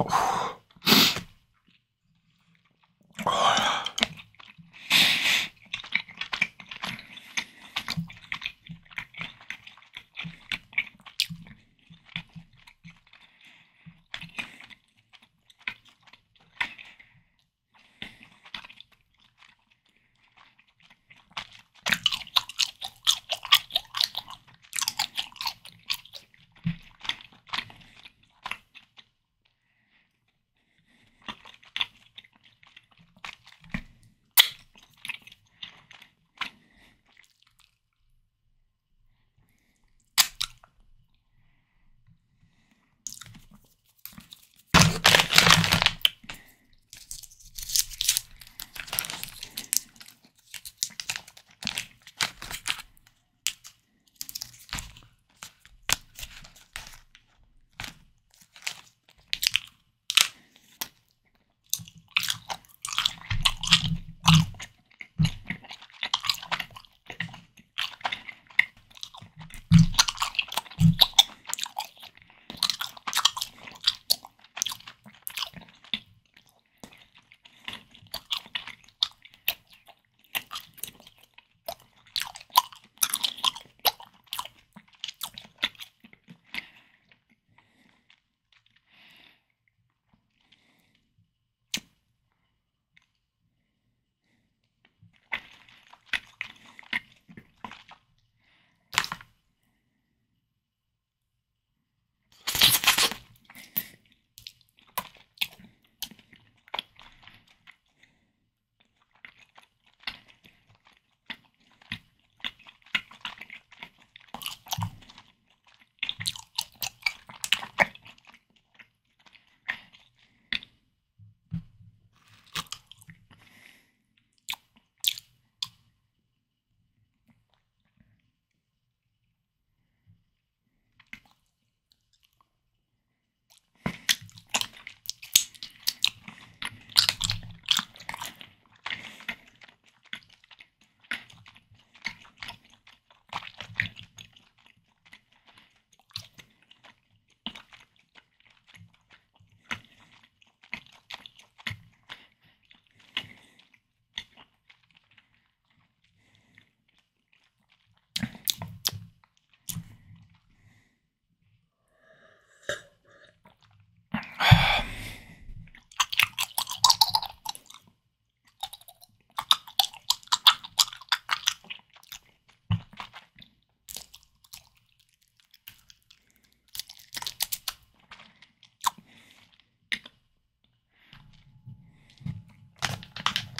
Oh.